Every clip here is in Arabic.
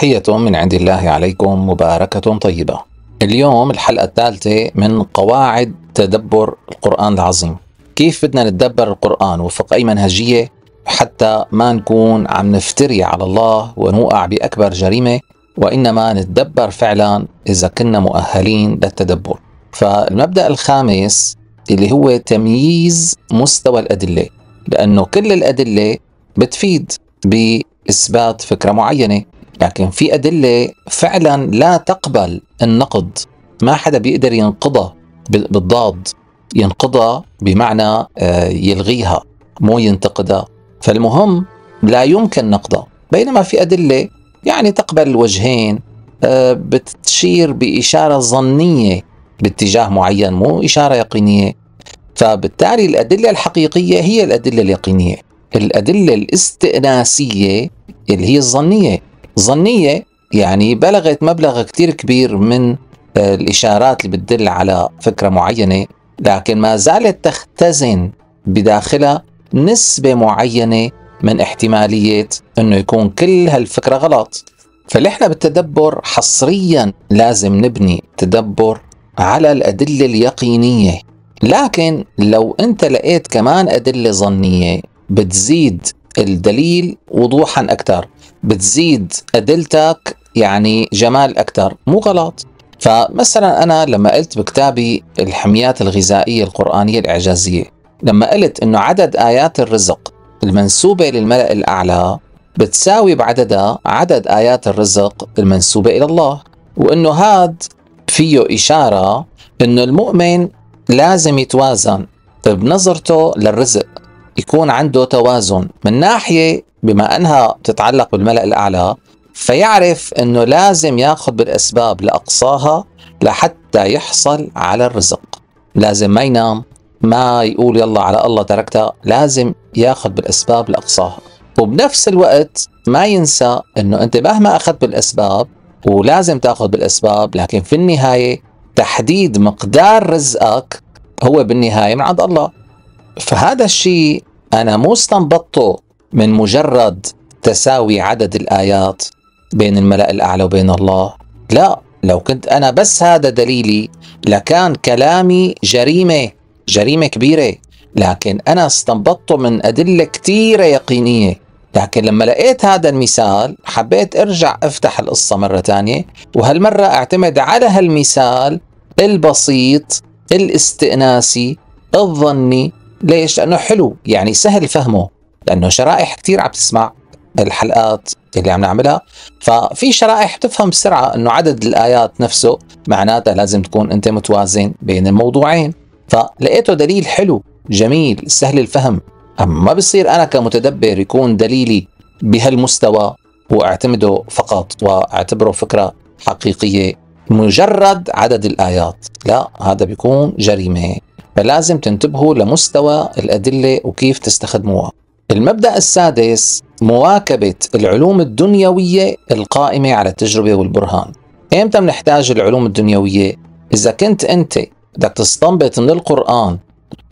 تحية من عند الله عليكم مباركة طيبة. اليوم الحلقة الثالثة من قواعد تدبر القرآن العظيم. كيف بدنا نتدبر القرآن وفق أي منهجية حتى ما نكون عم نفتري على الله ونوقع بأكبر جريمة وإنما نتدبر فعلا إذا كنا مؤهلين للتدبر. فالمبدأ الخامس اللي هو تمييز مستوى الأدلة لأنه كل الأدلة بتفيد بإثبات فكرة معينة لكن في أدلة فعلا لا تقبل النقد. ما حدا بيقدر ينقضها بالضاد. ينقضها بمعنى آه، يلغيها مو ينتقدها. فالمهم لا يمكن نقضها. بينما في أدلة يعني تقبل الوجهين آه، بتشير بإشارة ظنية باتجاه معين مو إشارة يقينية. فبالتالي الأدلة الحقيقية هي الأدلة اليقينية. الأدلة الاستئناسية اللي هي الظنية. ظنية يعني بلغت مبلغ كتير كبير من آه، الإشارات اللي بتدل على فكرة معينة لكن ما زالت تختزن بداخلها نسبة معينة من احتمالية أنه يكون كل هالفكرة غلط. فنحن بالتدبر حصريا لازم نبني تدبر على الأدلة اليقينية. لكن لو أنت لقيت كمان أدلة ظنية بتزيد الدليل وضوحا أكثر بتزيد أدلتك يعني جمال أكثر مو غلط. فمثلا أنا لما قلت بكتابي الحميات الغذائية القرآنية الإعجازية لما قلت أنه عدد آيات الرزق المنسوبة للملأ الأعلى بتساوي بعددها عدد آيات الرزق المنسوبة إلى الله وأنه هاد فيه إشارة أنه المؤمن لازم يتوازن بنظرته للرزق يكون عنده توازن من ناحية بما أنها تتعلق بالملأ الأعلى فيعرف أنه لازم ياخذ بالأسباب لأقصاها لحتى يحصل على الرزق. لازم ما ينام ما يقول يلا على الله تركتها لازم ياخذ بالأسباب لأقصاها. وبنفس الوقت ما ينسى أنه أنت مهما أخذت بالأسباب ولازم تاخذ بالأسباب لكن في النهاية تحديد مقدار رزقك هو بالنهاية من عند الله. فهذا الشيء أنا مو استنبطته من مجرد تساوي عدد الآيات بين الملأ الأعلى وبين الله. لا لو كنت أنا بس هذا دليلي لكان كلامي جريمة جريمة كبيرة. لكن أنا استنبطته من أدلة كثيرة يقينية. لكن لما لقيت هذا المثال حبيت أرجع أفتح القصة مرة ثانية وهالمرة أعتمد على هالمثال البسيط الاستئناسي الظني. ليش؟ لأنه حلو يعني سهل فهمه. لأنه شرائح كثير عم تسمع الحلقات اللي عم نعملها. ففي شرائح تفهم بسرعة أنه عدد الآيات نفسه معناتها لازم تكون أنت متوازن بين الموضوعين. فلقيته دليل حلو جميل سهل الفهم. أما ما بصير أنا كمتدبر يكون دليلي بهالمستوى واعتمده فقط وأعتبره فكرة حقيقية. مجرد عدد الآيات. لا هذا بيكون جريمة. فلازم تنتبهوا لمستوى الأدلة وكيف تستخدموها. المبدأ السادس مواكبة العلوم الدنيوية القائمة على التجربة والبرهان. إمتى بنحتاج العلوم الدنيوية؟ إذا كنت أنت بدك تستنبط من القرآن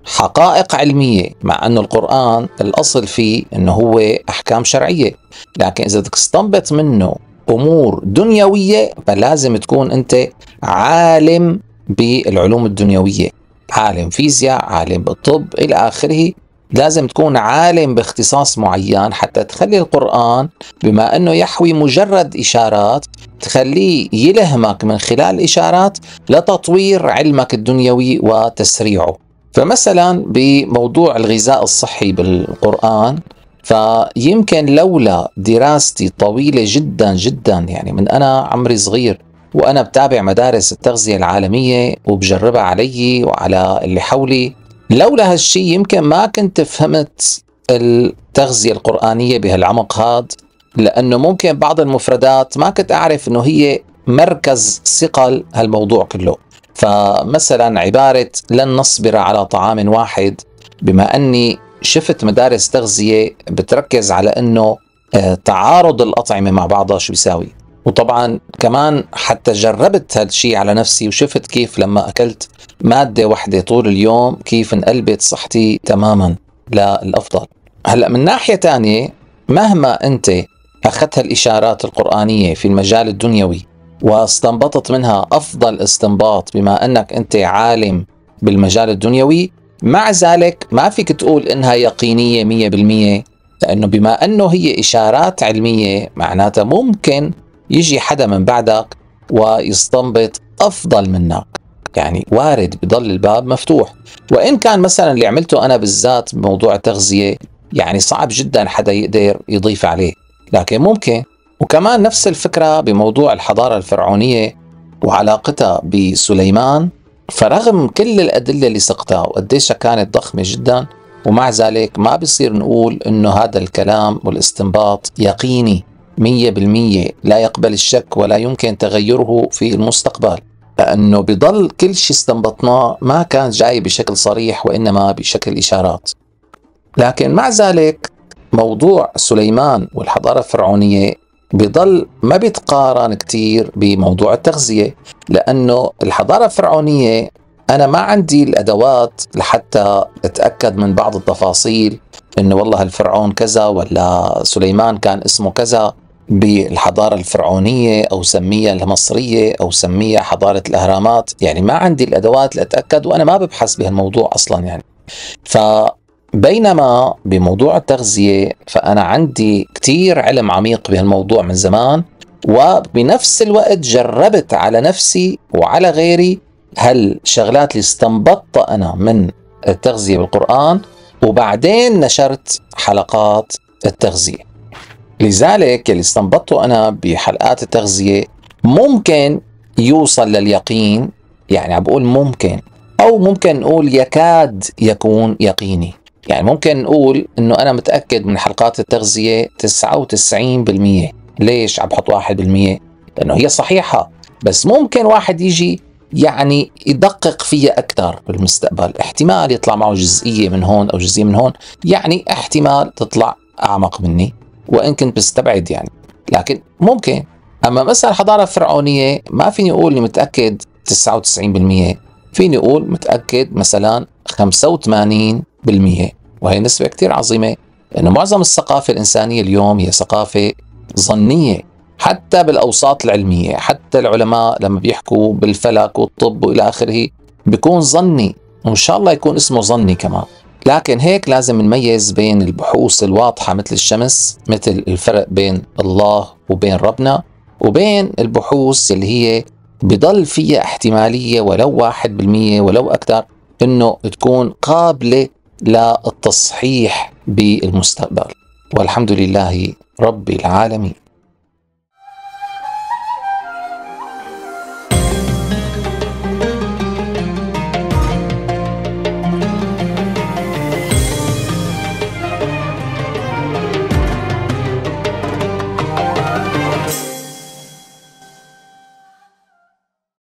حقائق علمية مع أن القرآن الأصل فيه أنه هو أحكام شرعية. لكن إذا بدك تستنبط منه أمور دنيوية فلازم تكون أنت عالم بالعلوم الدنيوية. عالم فيزياء عالم بالطب إلى آخره. لازم تكون عالم باختصاص معين حتى تخلي القرآن بما أنه يحوي مجرد إشارات تخليه يلهمك من خلال الإشارات لتطوير علمك الدنيوي وتسريعه. فمثلا بموضوع الغذاء الصحي بالقرآن فيمكن لولا دراستي طويلة جدا جدا يعني من أنا عمري صغير وأنا بتابع مدارس التغذية العالمية وبجربها علي وعلى اللي حولي لولا هالشي يمكن ما كنت فهمت التغذية القرآنية بهالعمق هاد لأنه ممكن بعض المفردات ما كنت أعرف أنه هي مركز ثقل هالموضوع كله. فمثلا عبارة لن نصبر على طعام واحد بما أني شفت مدارس تغذية بتركز على أنه آه، تعارض الأطعمة مع بعضها شو بيساوي. وطبعا كمان حتى جربت هالشي على نفسي وشفت كيف لما أكلت مادة واحدة طول اليوم كيف انقلبت صحتي تماما للأفضل. هلأ من ناحية تانية مهما أنت أخذت الإشارات القرآنية في المجال الدنيوي واستنبطت منها أفضل استنباط بما أنك أنت عالم بالمجال الدنيوي مع ذلك ما فيك تقول إنها يقينية مية بالمية لأنه بما أنه هي إشارات علمية معناتها ممكن يجي حدا من بعدك ويستنبط أفضل منك. يعني وارد بضل الباب مفتوح. وإن كان مثلا اللي عملته أنا بالذات بموضوع التغذية يعني صعب جدا حدا يقدر يضيف عليه. لكن ممكن. وكمان نفس الفكرة بموضوع الحضارة الفرعونية وعلاقتها بسليمان. فرغم كل الأدلة اللي سقتها وقديشها كانت ضخمة جدا ومع ذلك ما بصير نقول إنه هذا الكلام والإستنباط يقيني. مية بالمية لا يقبل الشك ولا يمكن تغيره في المستقبل. لأنه بضل كل شيء استنبطناه ما كان جاي بشكل صريح وإنما بشكل إشارات. لكن مع ذلك موضوع سليمان والحضارة الفرعونية بضل ما بيتقارن كتير بموضوع التغذية. لأنه الحضارة الفرعونية أنا ما عندي الأدوات لحتى أتأكد من بعض التفاصيل إنه والله الفرعون كذا ولا سليمان كان اسمه كذا. بالحضارة الفرعونية أو سميها المصرية أو سميها حضارة الأهرامات. يعني ما عندي الأدوات لأتأكد وأنا ما ببحث بهالموضوع أصلا يعني. فبينما بموضوع التغذية فأنا عندي كتير علم عميق بهالموضوع من زمان وبنفس الوقت جربت على نفسي وعلى غيري هالشغلات اللي استنبطتها أنا من التغذية بالقرآن وبعدين نشرت حلقات التغذية. لذلك اللي استنبطته أنا بحلقات التغذية ممكن يوصل لليقين يعني عم بقول ممكن أو ممكن نقول يكاد يكون يقيني. يعني ممكن نقول إنه أنا متأكد من حلقات التغذية 99% ليش عم بحط 1% لأنه هي صحيحة. بس ممكن واحد يجي يعني يدقق فيها أكثر بالمستقبل. احتمال يطلع معه جزئية من هون أو جزئية من هون. يعني احتمال تطلع أعمق مني. وإن كنت بستبعد يعني. لكن ممكن. أما مثلا الحضاره الفرعونيه ما فيني أقول إني متأكد 99% فيني أقول متأكد مثلا 85% وهي نسبة كثير عظيمة لأنه معظم الثقافة الإنسانية اليوم هي ثقافة ظنية حتى بالأوساط العلمية. حتى العلماء لما بيحكوا بالفلك والطب وإلى آخره بيكون ظني وإن شاء الله يكون اسمه ظني كمان. لكن هيك لازم نميز بين البحوث الواضحة مثل الشمس مثل الفرق بين الله وبين ربنا وبين البحوث اللي هي بضل فيها احتمالية ولو واحد بالمية ولو أكثر أنه تكون قابلة للتصحيح بالمستقبل. والحمد لله رب العالمين.